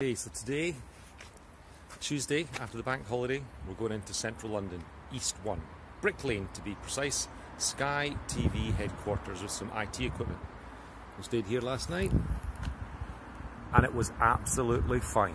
Okay, so today, Tuesday, after the bank holiday, we're going into central London, East 1, Brick Lane to be precise, Sky TV headquarters with some IT equipment. We stayed here last night and it was absolutely fine.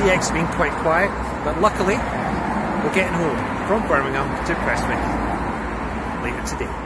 CX been quite quiet, but luckily we're getting home from Birmingham to Prestwick later today.